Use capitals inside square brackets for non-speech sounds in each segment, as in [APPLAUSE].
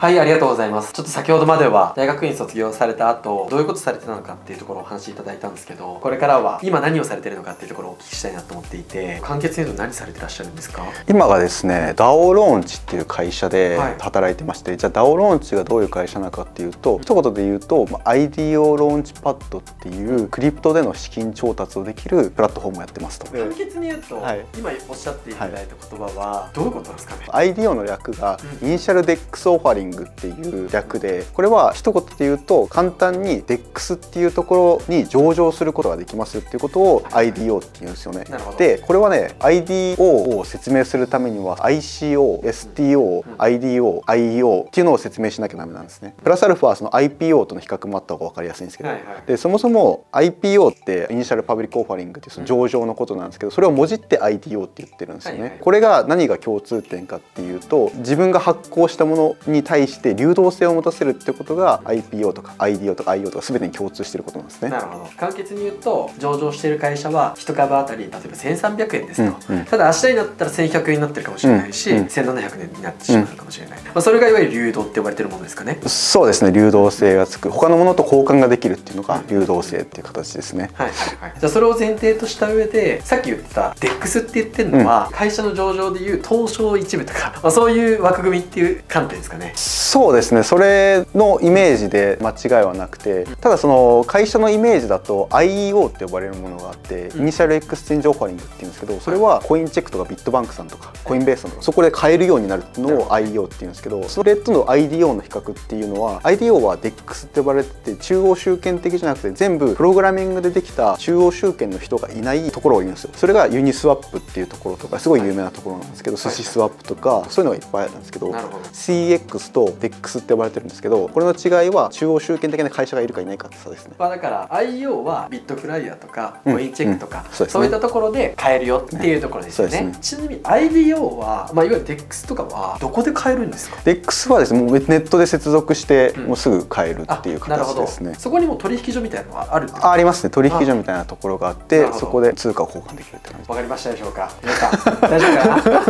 はいありがとうございます。ちょっと先ほどまでは大学院卒業された後どういうことされてたのかっていうところをお話しいただいたんですけどこれからは今何をされてるのかっていうところをお聞きしたいなと思っていて簡潔に言うと何されてらっしゃるんですか？今はですね DAO ローンチっていう会社で働いてまして、はい、じゃあ DAO ローンチがどういう会社なのかっていうと一言で言うと IDO ローンチパッドっていうクリプトでの資金調達をできるプラットフォームをやってますと。簡潔に言うと、はい、今おっしゃっていただいた言葉はどういうことですかね？IDO の略が Initial DEX Offering っていう略でこれは一言で言うと簡単に DEX っていうところに上場することができますっていうことを IDO って言うんですよね。でこれはね IDO を説明するためには ICO、STO、IDO、IEO っていうのを説明しなきゃダメなんですね。プラスアルファその IPO との比較もあった方が分かりやすいんですけど、はいはい、でそもそも IPO って Initial Public Offering っていうその上場のことなんですけどそれをもじって IDO って言ってるんですよね。はいはい、これが何が共通点かっていうと自分が発行したものに対して流動性を持たせるってことが IPO とか IDO とか IO とか全てに共通してることなんですね。なるほど。簡潔に言うと上場している会社は1株当たり例えば1300円ですと、うんうん、ただ明日になったら1100円になってるかもしれないし、うん。うん、1700円になってしまうかもしれない、うん、まあ、それがいわゆる流動って呼ばれてるものですかね。そうですね。流動性がつく。他のものと交換ができるっていうのが流動性っていう形ですね、はいはいはい。じゃあそれを前提とした上でさっき言ってた DEX って言ってるのは、会社の上場でいう東証一部とか、まあ、そういう枠組みっていう観点ですかねそうですね。それのイメージで間違いはなくてただその会社のイメージだと IEO って呼ばれるものがあって、 Initial Exchange Offering っていうんですけどそれはコインチェックとかビットバンクさんとかコインベースさんとかそこで買えるようになるのを IEO っていうんですけどそれとの IDO の比較っていうのは IDO は DEX って呼ばれてて中央集権的じゃなくて全部プログラミングでできた中央集権の人がいないところを言うんですよ。それがユニスワップっていうところとかすごい有名なところなんですけど寿司スワップとかそういうのがいっぱいあるんですけど CX と DEX って呼ばれてるんですけどこれの違いは中央集権的な会社がいるかいないかって差ですね、まあ、だから IO はビットフライヤーとかコインチェックとか、うん。うんそうね、そういったところで買えるよっていうところですよね。ね、ちなみに IDO は、まあ、いわゆる DEX とかはどこで買えるんですか？DEX はですねもうネットで接続してもうすぐ買えるっていう形ですね、そこにも取引所みたいなのはあるあありますね。取引所みたいなところがあってそこで通貨を交換できるって感じわかりましたでしょうか皆さん。[LAUGHS] 大丈夫か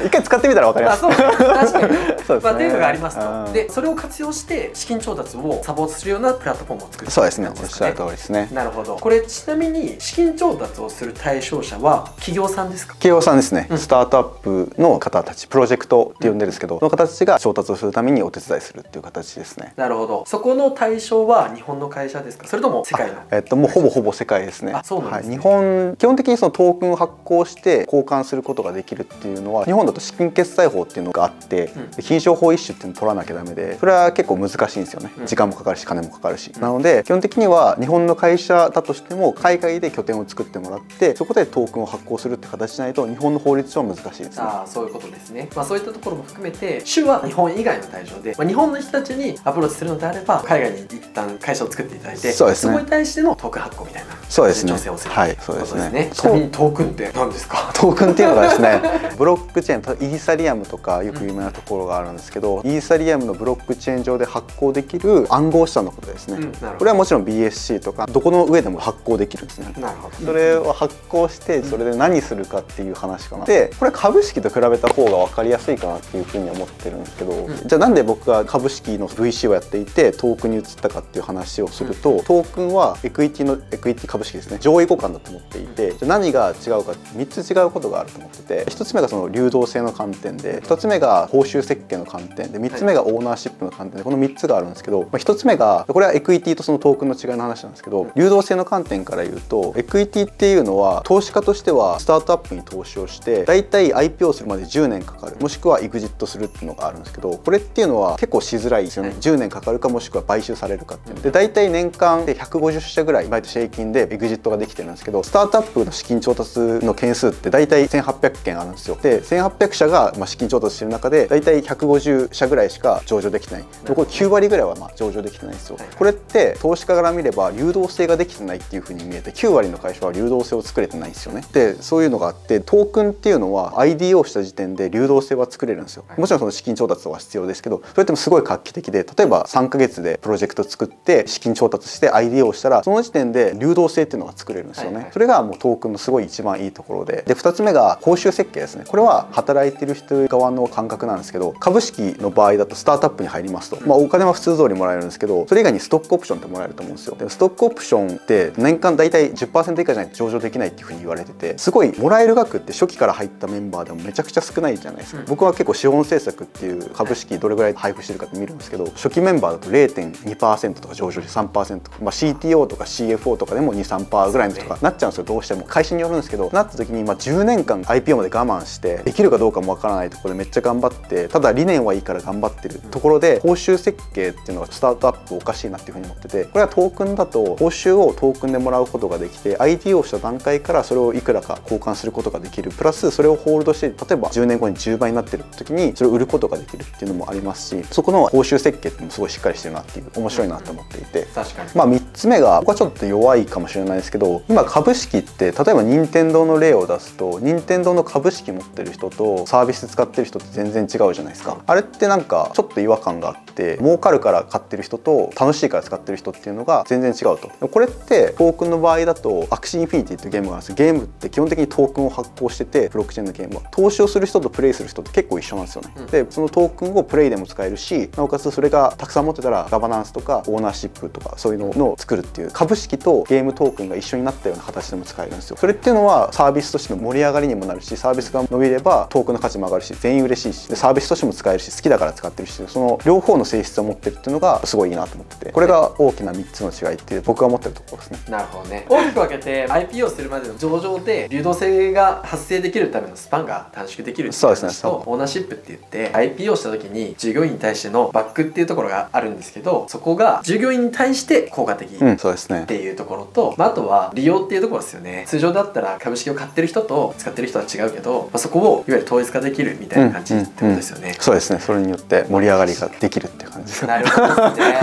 な？一回使ってみたらわかります。確かにね、まあ、っていうのがありますと。でそれを活用して資金調達をサポートするようなプラットフォームを作るそうですね。おっしゃる通りですね。なるほど。これちなみに資金調達をする対象者は企業さんですか？企業さんですね、うん、スタートアップの方たちプロジェクトって呼んでるんですけど、うん、その方たちが調達をするためにお手伝いするっていう形ですね。なるほど。そこの対象は日本の会社ですか？それとも世界の？えっともうほぼほぼ世界ですね。そうなんですね、はい、日本基本的にそのトークンを発行して交換することができるっていうのは日本だと資金決済法っていうのがあって、うん、金商法一種っていうのを取らなきゃダメでそれは結構難しいんですよね、時間もかかるし金もかかるし、なので基本的には日本の会社だとしても海外で拠点を作ってもらってそこでトークンを発行するって形じゃないと日本の法律は難しいです、ね、ああそういうことですね、まあ、そういったところも含めて種は日本以外の対象で、まあ、日本の人たちにアプローチするのであれば海外に一旦会社を作っていただいてそうです、ね、そこに対してのトークン発行みたいなそうですね。をする。はいそうですね。ちなみにトークンって何ですか？[LAUGHS] トークンっていうのがですねブロックチェーンイーサリアムとかよく有名なところがあるんですけど、うん、イーサリアムのブロックチェーン上で発行できる暗号資産のことですね、うん、これはもちろん BSC とかどこの上でも発行できるんですね。なるほど。それを発行してそれで何するかっていう話かな、でこれ株式と比べた方が分かりやすいかなっていうふうに思ってるんですけど、うん、じゃあなんで僕が株式の VC をやっていてトークンに移ったかっていう話をすると、トークンはエクイティのエクイティ株式ですね。上位互換だと思っていてじゃ何が違うか3つ違うことがあると思ってて1つ目がその流動性の観点で2つ目が報酬設計の観点で3つ目がオーナーシップの観点でこの3つがあるんですけど、まあ、1つ目がこれはエクイティとそのトークンの違いの話なんですけど流動性の観点から言うとエクイティっていうのは投資家としてはスタートアップに投資をして大体 IPO するまで10年かかるもしくは EXIT するっていうのがあるんですけどこれっていうのは結構しづらいですよね。10年かかるかもしくは買収されるかっていうで大体年間で150社ぐらい毎年平均で EXIT ができてるんですけどスタートアップの資金調達の件数って大体1800件あるんですよ。で1800社がまあ資金調達してる中で大体150社ぐらいしか上場できてない。これ9割ぐらいはまあ上場できてないんですよ。これって投資家から見れば流動性ができてないっていうふうに見えて9割の会社は流動性を作れてないんですよね。でそういうのがあってトークンっていうのは IDO をした時点で流動性は作れるんですよ。もちろんその資金調達は必要ですけどそれってもすごい画期的で例えば3か月でプロジェクト作って資金調達して IDO をしたらその時点で流動性っていうのが作れるんですよね。それがもうトークンのすごい一番いいところで。で2つ目が報酬設計ですね。これは働いてる人側の感覚なんですけど株式の場合だとスタートアップに入りますと、まあ、お金は普通通りもらえるんですけどそれ以外にストックオプションってもらえると思うんですよ。でストックオプションって年間大体10%以下じゃないと上場できないっていうふうに言われててすごいもらえる額って初期から入ったメンバーでもめちゃくちゃ少ないじゃないですか、うん、僕は結構資本政策っていう株式どれぐらい配布してるかって見るんですけど初期メンバーだと0.2%とか上場で3%とか、まあ、CTO とか CFO とかでも23%ぐらいのとかなっちゃうんですよ。どうしても会社によるんですけどなった時にまあ10年間 IPO まで我慢してできるかどうかもわからないところでめっちゃ頑張ってただ理念はいいから頑張ってるところで報酬設計っていうのがスタートアップおかしいなっていうふうに思っててこれはトークンだと報酬をトークンでもらうことができて ID をした段階からそれをいくらか交換することができる。プラスそれをホールドして例えば10年後に10倍になってる時にそれを売ることができるっていうのもありますしそこの報酬設計っていうのもすごいしっかりしてるなっていう面白いなと思っていて。確かに。まあ3つ目が僕はちょっと弱いかもしれないですけど今株式って例えば任天堂の例を出すと任天堂の株式持ってる人とサービス使ってる人って全然違うじゃないですか。あれってなんかちょっと違和感があって儲かるから買ってる人と楽しいから使ってる人っていうのが全然違うと。これってトークンの場合だと Axie Infinity っていうゲームがあるんですゲームって基本的にトークンを発行しててブロックチェーンのゲームは。投資をする人とプレイする人って結構一緒なんですよね、うん、でそのトークンをプレイでも使えるしなおかつそれがたくさん持ってたらガバナンスとかオーナーシップとかそういうのを作るっていう。株式とゲームトークンが一緒になったような形でも使えるんですよ。それっていうのはサービスとしての盛り上がりにもなるしサービスが伸びればトークンの価値も上がるし全員嬉しいしでサービスとしても使えるし好きだから使ってるしその両方の性質を持ってるっていうのがすごいいいなと思ってて。これが大きな3つの違いっていう僕が思ってるところですね。なるほどね。大きく分けて IPO するまでの上場で流動性が発生できるためのスパンが短縮できるっていう話とそうですね。オーナーシップって言って IPO した時に従業員に対してのバックっていうところがあるんですけどそこが従業員に対して効果的っていうところと、まあ、あとは利用っていうところですよね。通常だったら株式を買ってる人と使ってる人は違うけど、まあ、そこをいわゆる統一化できるみたいな感じってことですよね、うんうんうん、そうですね。それによって盛り上がりができるっていう感じです。なるほど。ですね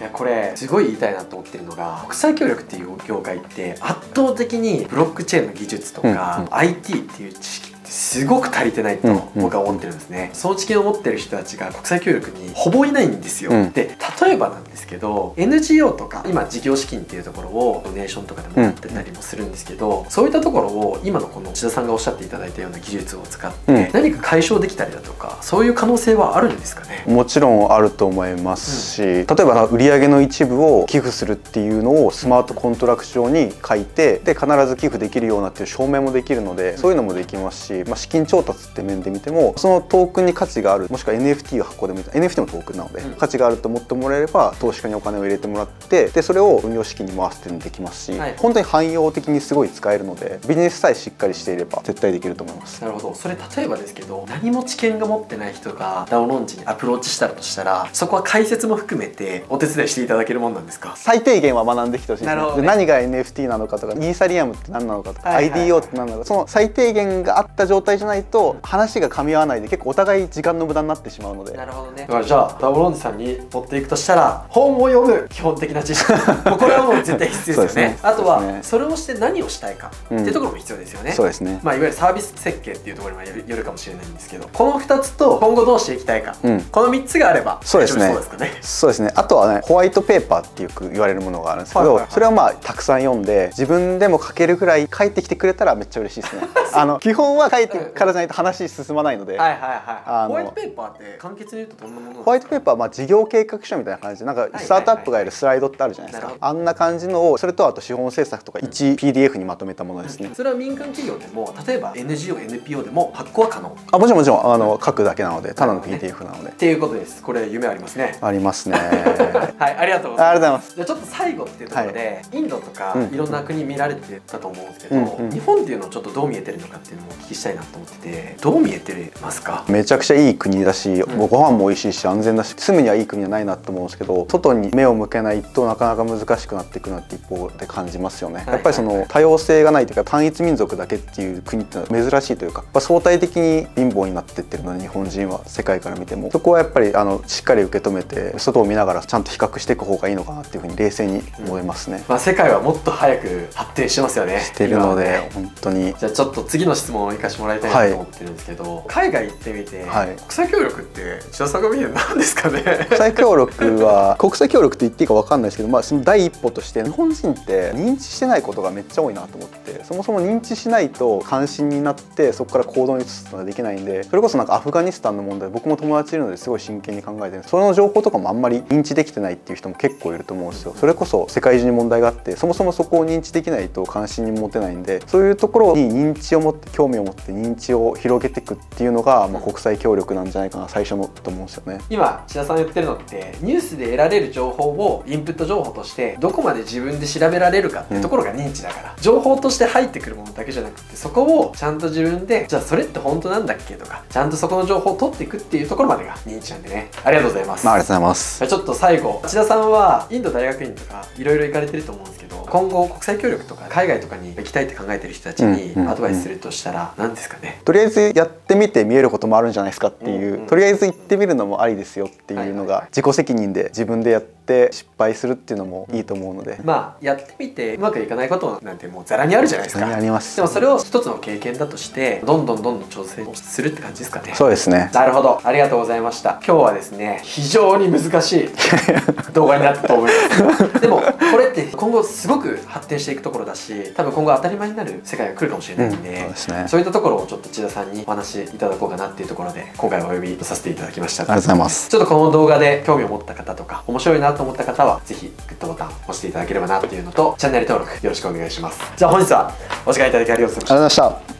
いやこれすごい言いたいなと思ってるのが国際協力っていう業界って圧倒的にブロックチェーンの技術とか、うんうん、IT っていう知識すごく足りてないと僕は思ってるんですね、うんうん、知見を持ってる人たちが国際協力にほぼいないんですよ、うん、で例えばなんですけど NGO とか今事業資金っていうところをドネーションとかでもやってたりもするんですけど、うん、そういったところを今のこの千田さんがおっしゃっていただいたような技術を使って何か解消できたりだとかそういう可能性はあるんですかね？もちろんあると思いますし、例えば売上の一部を寄付するっていうのをスマートコントラクト上に書いてで必ず寄付できるようなっていう証明もできるのでそういうのもできますし、まあ、資金調達って面で見てもそのトークンに価値があるもしくは NFT を発行でもいい NFT もトークンなので、うん、価値があると思ってもらえれば投資家にお金を入れてもらってでそれを運用資金に回すっていうのもできますし、はい、本当に汎用的にすごい使えるのでビジネスさえしっかりしていれば絶対できると思います。なるほど。それ例えばですけど何も知見が持ってない人がダウンローンチにアプローチしたらとしたらそこは解説も含めてお手伝いしていただけるもんなんですか？最低限は学んできてほしいですね、ね、何が NFT なのかとかイーサリアムって何なのかとか、はいはいはい、IDO って何なのかその最低限があった状態じゃないと話が噛み合わないで結構お互い時間の無駄になってしまうので。なるほどね。だからじゃあダブロンジさんに取っていくとしたら本を読む基本的な知識。も [LAUGHS] うこれはもう絶対必要ですよね。ね、あとはそれをして何をしたいか。っていうところも必要ですよね、うん、そうですね。まあいわゆるサービス設計っていうところにもよるかもしれないんですけどこの2つと今後どうしていきたいか、うん、この3つがあればそうですね。そうですね。あとはねホワイトペーパーってよく言われるものがあるんですけど、はいはいはい、それはまあたくさん読んで自分でも書けるぐらい書いてきてくれたらめっちゃ嬉しいですね。[LAUGHS] あの基本は書いてからじゃないと話進まないので、はいはいはい。ホワイトペーパーって簡潔に言うとどんなものホワイトペーパーはまあ事業計画書みたいな感じ。でなんかスタートアップがやるスライドってあるじゃないですか、あんな感じのをそれとあと資本政策とか 1PDF にまとめたものですね、それは民間企業でも例えば NGO、NPO でも発行は可能。あもちろんもちろん。あの書くだけなのでただの PDF なので、っていうことです。これ夢ありますね。ありますね。[LAUGHS] はいありがとうございます。ありがとうございます。じゃあちょっと最後っていうところで、インドとかいろんな国見られてたと思うんですけど、日本っていうのをちょっとどう見えてるのかっていうのもお聞きしたいなと思っててどう見えてますか？めちゃくちゃいい国だし、うん、ご飯も美味しいし安全だし住むにはいい国じゃないなと思うんですけど外に目を向けないとなかなか難しくなっていくなって一方で感じますよね、やっぱりその多様性がないというか単一民族だけっていう国ってのは珍しいというか相対的に貧乏になっていってるので日本人は世界から見てもそこはやっぱりあのしっかり受け止めて外を見ながらちゃんと比較していく方がいいのかなっていうふうに冷静に思いますね、うん、まあ、世界はもっと早く発展してますよねしてるので、ね、本当に。じゃあちょっと次の質問を生かしせてもらいたいなと思ってるんですけど、はい、海外行ってみて、はい、国際協力って千田さんが見る何ですかね？国際協力は国際協力って言っていいか分かんないですけど、まあ、その第一歩として日本人って認知してないことがめっちゃ多いなと思ってそもそも認知しないと関心になってそこから行動に移すことができないんでそれこそなんかアフガニスタンの問題僕も友達いるのですごい真剣に考えてるその情報とかもあんまり認知できてないっていう人も結構いると思うんですよ。それこそ世界中に問題があってそもそもそこを認知できないと関心に持てないんでそういうところに認知を持って興味を持って認知を広げていくっていうのが、まあ、国際協力なんじゃないかな最初のと思うんですよね。今千田さん言ってるのってニュースで得られる情報をインプット情報としてどこまで自分で調べられるかっていうところが認知だから、うん、情報として入ってくるものだけじゃなくてそこをちゃんと自分でじゃあそれって本当なんだっけとかちゃんとそこの情報を取っていくっていうところまでが認知なんでね。ありがとうございます、まあ、ありがとうございます。ちょっと最後。千田さんはインド大学院とかいろいろ行かれてると思うんですけど今後国際協力とか海外とかに行きたいって考えてる人たちにアドバイスするとしたら何ですかね、とりあえずやってみて見えることもあるんじゃないですかっていう、うんうん、とりあえず行ってみるのもありですよっていうのが自己責任で自分でやってって失敗するっていうのもいいと思うので。まあやってみてうまくいかないことなんてもうざらにあるじゃないですか。あります。でもそれを一つの経験だとしてどんどんどんどん挑戦するって感じですかね。そうですね。なるほど。ありがとうございました。今日はですね非常に難しい [LAUGHS] 動画になったと思います。でもこれって今後すごく発展していくところだし多分今後当たり前になる世界が来るかもしれないんでうん、そうですね、そういったところをちょっと千田さんにお話しいただこうかなっていうところで今回お呼びさせていただきました。ありがとうございます。ちょっとこの動画で興味を持った方とか面白いなと思った方はぜぜひグッドボタン押していただければなっていうのとチャンネル登録よろしくお願いします。じゃあ本日はお時間いただきありがとうございました。ありがとうございました。